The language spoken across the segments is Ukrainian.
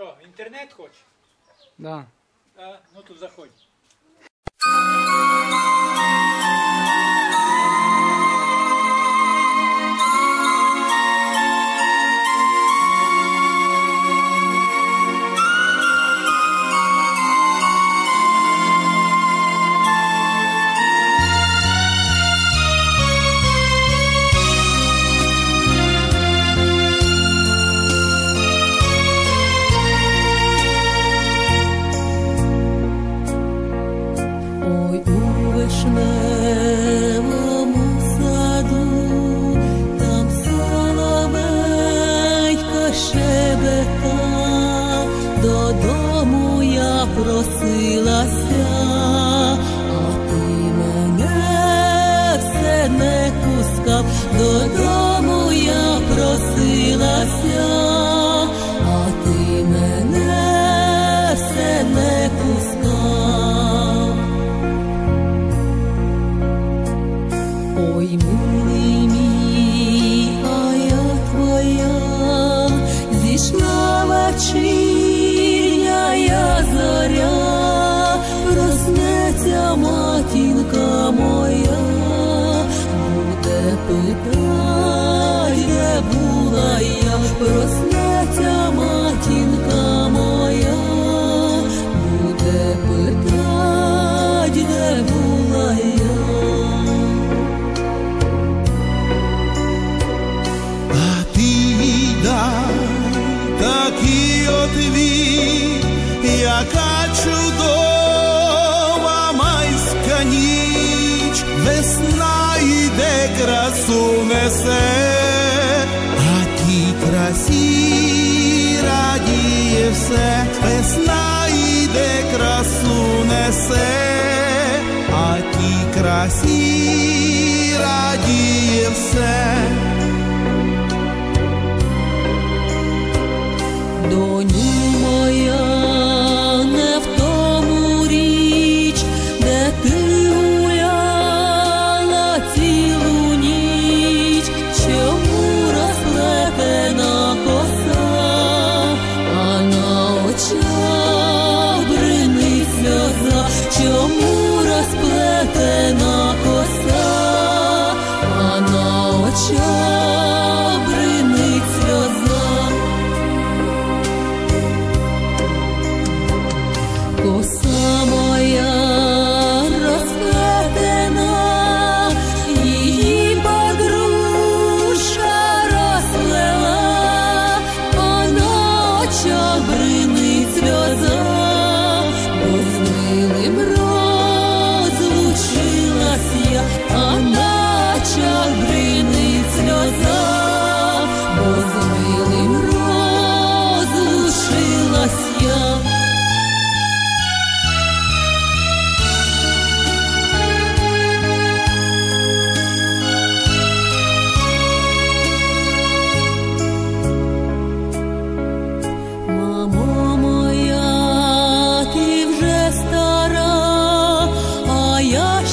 Що, інтернет хочеш? Да. А, ну тут заходь. Ой, у вишневому саду, там соловейка щебета, додому я просилася, зійшла вечірня заря, проснеться матінка моя, буде питать, яка чудова майська ніч, весна йде красу несе, а тій красі радіє все, весна йде красу несе, а тій красі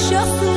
just